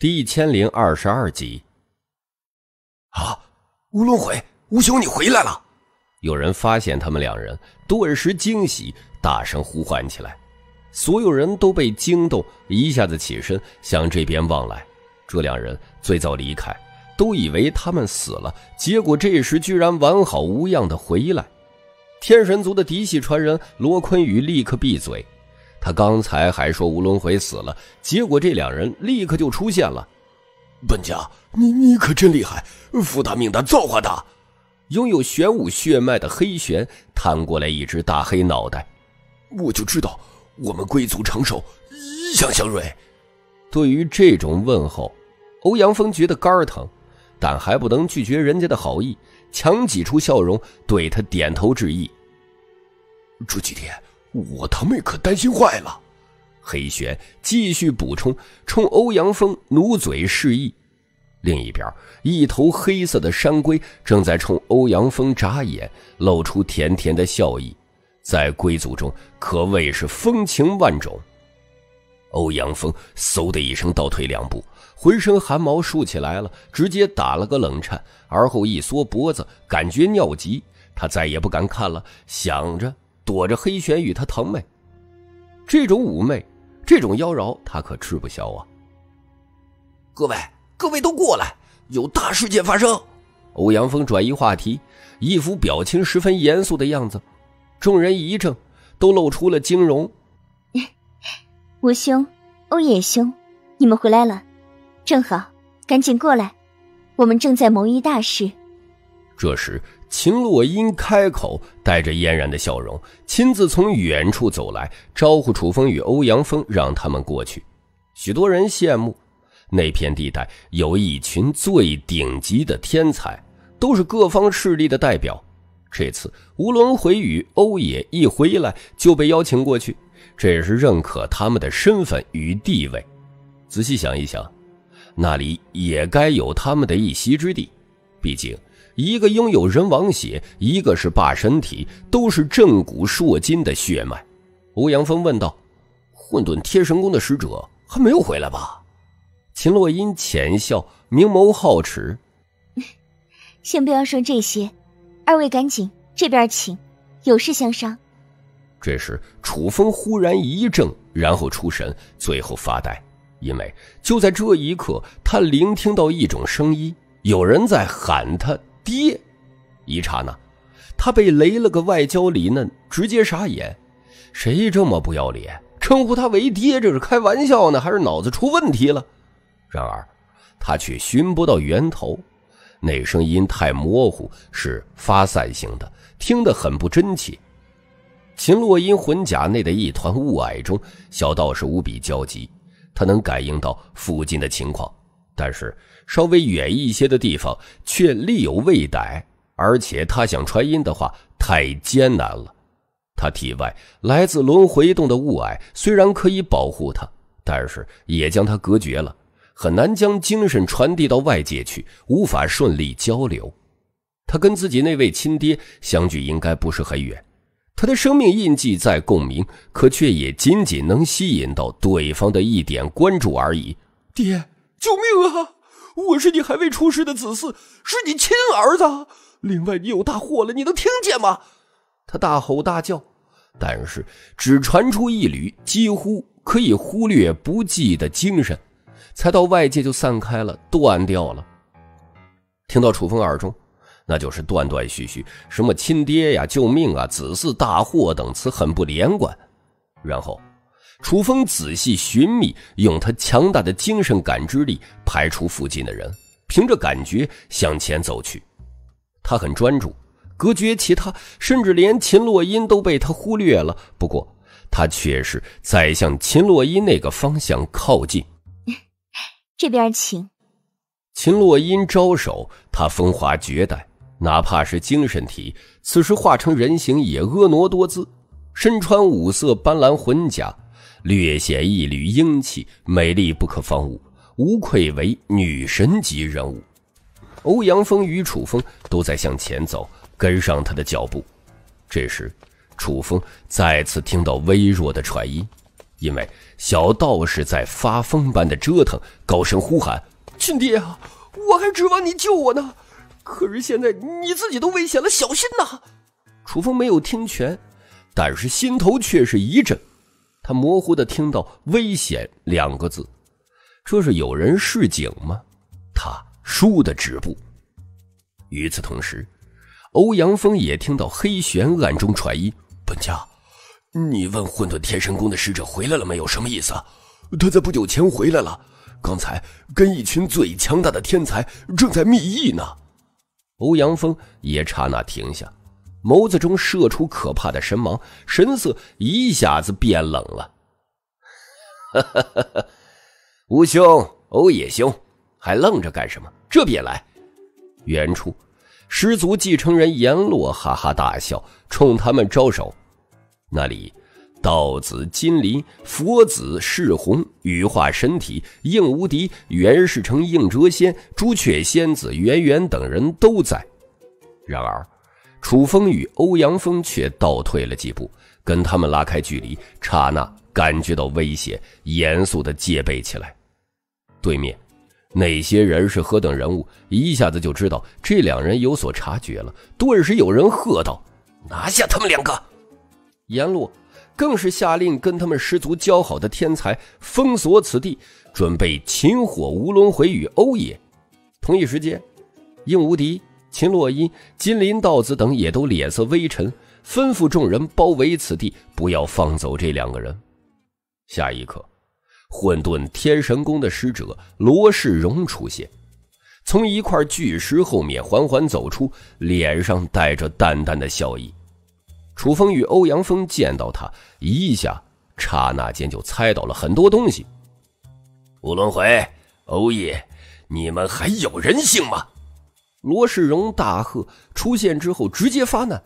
第一千零二十二集。啊，吴轮回，吴兄，你回来了！有人发现他们两人，顿时惊喜，大声呼唤起来。所有人都被惊动，一下子起身向这边望来。这两人最早离开，都以为他们死了，结果这时居然完好无恙的回来。天神族的嫡系传人罗坤宇立刻闭嘴。他刚才还说吴轮回死了，结果这两人立刻就出现了。本家，你你可真厉害，福大命大，造化大！拥有玄武血脉的黑玄探过来一只大黑脑袋。我就知道我们贵族长寿，一向祥瑞。对于这种问候，欧阳锋觉得肝疼，但还不能拒绝人家的好意，强挤出笑容，对他点头致意。这几天。我他妹可担心坏了！黑玄继续补充，冲欧阳锋努嘴示意。另一边，一头黑色的山龟正在冲欧阳锋眨眼，露出甜甜的笑意，在龟族中可谓是风情万种。欧阳锋嗖的一声倒退两步，浑身汗毛竖起来了，直接打了个冷颤，而后一缩脖子，感觉尿急，他再也不敢看了，想着。躲着黑玄与他堂妹，这种妩媚，这种妖娆，他可吃不消啊！各位，各位都过来，有大事件发生。欧阳锋转移话题，一副表情十分严肃的样子。众人一怔，都露出了惊容。吴兄，欧野兄，你们回来了，正好，赶紧过来，我们正在谋一大事。这时。秦洛因开口，带着嫣然的笑容，亲自从远处走来，招呼楚风与欧阳锋，让他们过去。许多人羡慕，那片地带有一群最顶级的天才，都是各方势力的代表。这次吴轮回与欧野一回来就被邀请过去，这也是认可他们的身份与地位。仔细想一想，那里也该有他们的一席之地，毕竟。一个拥有人王血，一个是霸神体，都是震古烁今的血脉。欧阳锋问道：“混沌天神宫的使者还没有回来吧？”秦洛音浅笑，明眸皓齿：“先不要说这些，二位赶紧这边请，有事相商。”这时，楚风忽然一怔，然后出神，最后发呆，因为就在这一刻，他聆听到一种声音，有人在喊他。爹，一刹那，他被雷了个外焦里嫩，直接傻眼。谁这么不要脸，称呼他为爹？这是开玩笑呢，还是脑子出问题了？然而，他却寻不到源头，那声音太模糊，是发散性的，听得很不真切。秦洛因魂甲内的一团雾霭中，小道士无比焦急，他能感应到附近的情况。但是稍微远一些的地方却力有未逮，而且他想传音的话太艰难了。他体外来自轮回洞的雾霭虽然可以保护他，但是也将他隔绝了，很难将精神传递到外界去，无法顺利交流。他跟自己那位亲爹相距应该不是很远，他的生命印记在共鸣，可却也仅仅能吸引到对方的一点关注而已。爹。救命啊！我是你还未出世的子嗣，是你亲儿子。另外，你有大祸了，你能听见吗？他大吼大叫，但是只传出一缕几乎可以忽略不计的精神，才到外界就散开了，断掉了。听到楚风耳中，那就是断断续续，什么亲爹呀、救命啊、子嗣大祸等词，很不连贯。然后。楚风仔细寻觅，用他强大的精神感知力排除附近的人，凭着感觉向前走去。他很专注，隔绝其他，甚至连秦洛音都被他忽略了。不过，他却是在向秦洛音那个方向靠近。这边请。秦洛音招手，他风华绝代，哪怕是精神体，此时化成人形也婀娜多姿，身穿五色斑斓魂甲。略显一缕英气，美丽不可方物，无愧为女神级人物。欧阳锋与楚风都在向前走，跟上他的脚步。这时，楚风再次听到微弱的喘音，因为小道士在发疯般的折腾，高声呼喊：“亲爹啊，我还指望你救我呢，可是现在你自己都危险了，小心呐！”楚风没有听全，但是心头却是一震，他模糊的听到“危险”两个字，这是有人示警吗？他倏地止步。与此同时，欧阳锋也听到黑玄暗中传音：“本家。”你问混沌天神宫的使者回来了没有？什么意思？他在不久前回来了，刚才跟一群最强大的天才正在密议呢。欧阳锋也刹那停下，眸子中射出可怕的神芒，神色一下子变冷了。哈哈哈哈吴兄，欧野兄，还愣着干什么？这边来！远处，师族继承人阎罗哈哈大笑，冲他们招手。那里，道子、金鳞、佛子、世红、羽化神体、应无敌、袁世成、应谪仙、朱雀仙子、圆圆等人都在。然而，楚风与欧阳锋却倒退了几步，跟他们拉开距离，刹那感觉到威胁，严肃的戒备起来。对面，那些人是何等人物？一下子就知道这两人有所察觉了。顿时有人喝道：“拿下他们两个！”阎罗更是下令，跟他们师族交好的天才封锁此地，准备擒获吴轮回与欧也。同一时间，应无敌、秦洛音、金鳞道子等也都脸色微沉，吩咐众人包围此地，不要放走这两个人。下一刻，混沌天神宫的使者罗世荣出现，从一块巨石后面缓缓走出，脸上带着淡淡的笑意。楚风与欧阳锋见到他，一下刹那间就猜到了很多东西。吴轮回、欧叶，你们还有人性吗？罗世荣大喝，出现之后直接发难。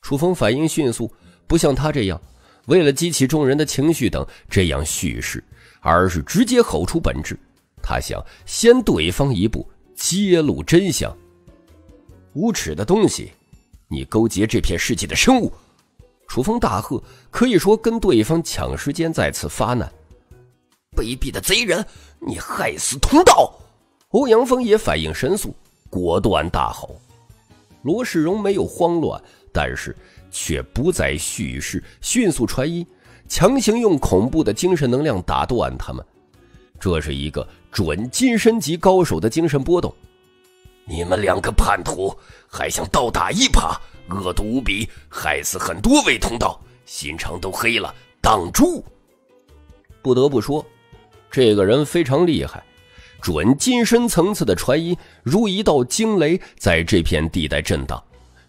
楚风反应迅速，不像他这样为了激起众人的情绪等这样叙事，而是直接吼出本质。他想先对方一步，揭露真相。无耻的东西！你勾结这片世界的生物，楚风大喝，可以说跟对方抢时间，再次发难。卑鄙的贼人，你害死同道！欧阳锋也反应神速，果断大吼。罗世荣没有慌乱，但是却不再蓄势，迅速传音，强行用恐怖的精神能量打断他们。这是一个准金身级高手的精神波动。你们两个叛徒还想倒打一耙，恶毒无比，害死很多位同道，心肠都黑了，挡住！不得不说，这个人非常厉害，准金身层次的传音如一道惊雷，在这片地带震荡，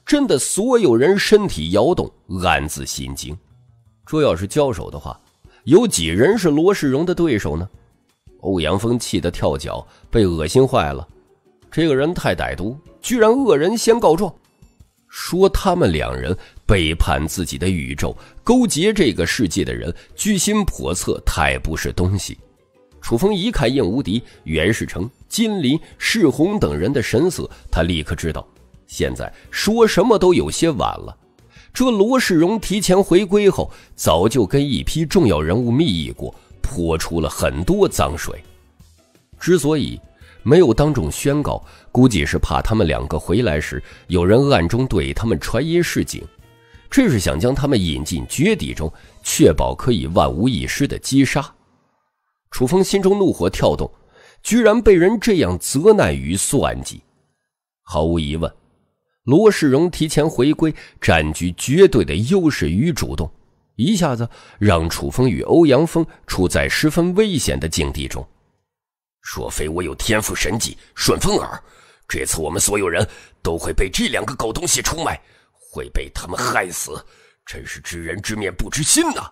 震得所有人身体摇动，暗自心惊。这要是交手的话，有几人是罗世荣的对手呢？欧阳锋气得跳脚，被恶心坏了。这个人太歹毒，居然恶人先告状，说他们两人背叛自己的宇宙，勾结这个世界的人，居心叵测，太不是东西。楚风一看燕无敌、袁世成、金林、世红等人的神色，他立刻知道，现在说什么都有些晚了。这罗世荣提前回归后，早就跟一批重要人物密议过，泼出了很多脏水。之所以。没有当众宣告，估计是怕他们两个回来时有人暗中对他们传音示警，这是想将他们引进绝底中，确保可以万无一失的击杀。楚风心中怒火跳动，居然被人这样责难与算计。毫无疑问，罗世荣提前回归，占据绝对的优势与主动，一下子让楚风与欧阳锋处在十分危险的境地中。若非我有天赋神技顺风耳，这次我们所有人都会被这两个狗东西出卖，会被他们害死，真是知人知面不知心呐！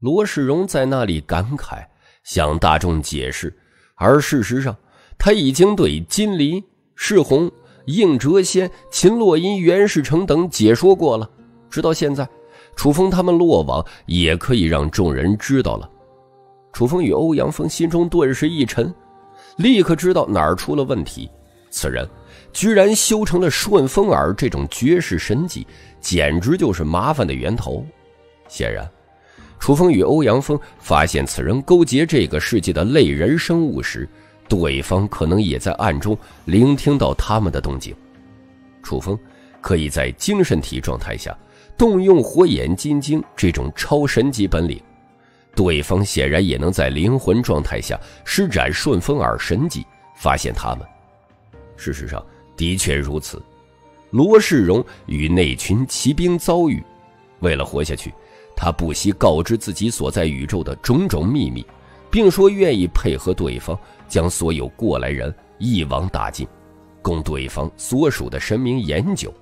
罗世荣在那里感慨，向大众解释，而事实上，他已经对金离、世红、应谪仙、秦洛音、袁世成等解说过了。直到现在，楚风他们落网，也可以让众人知道了。楚风与欧阳锋心中顿时一沉。立刻知道哪儿出了问题，此人居然修成了顺风耳这种绝世神技，简直就是麻烦的源头。显然，楚风与欧阳锋发现此人勾结这个世界的类人生物时，对方可能也在暗中聆听到他们的动静。楚风可以在精神体状态下动用火眼金睛这种超神级本领，对方显然也能在灵魂状态下施展顺风耳神技发现他们。事实上，的确如此。罗世荣与那群骑兵遭遇，为了活下去，他不惜告知自己所在宇宙的种种秘密，并说愿意配合对方将所有过来人一网打尽，供对方所属的神明研究。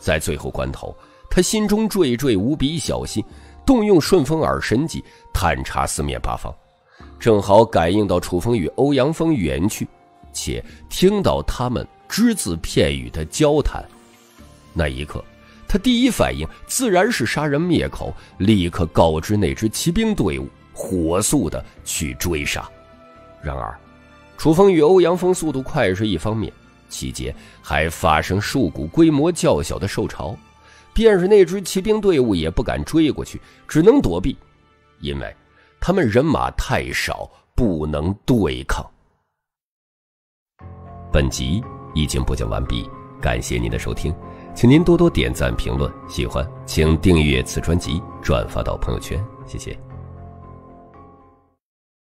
在最后关头，他心中惴惴无比，小心动用顺风耳神技探查四面八方，正好感应到楚风与欧阳锋远去，且听到他们。只字片语的交谈，那一刻，他第一反应自然是杀人灭口，立刻告知那支骑兵队伍，火速的去追杀。然而，楚风与欧阳锋速度快是一方面，期间还发生数股规模较小的兽潮，便是那支骑兵队伍也不敢追过去，只能躲避，因为他们人马太少，不能对抗。本集。已经播讲完毕，感谢您的收听，请您多多点赞评论，喜欢请订阅此专辑，转发到朋友圈，谢谢。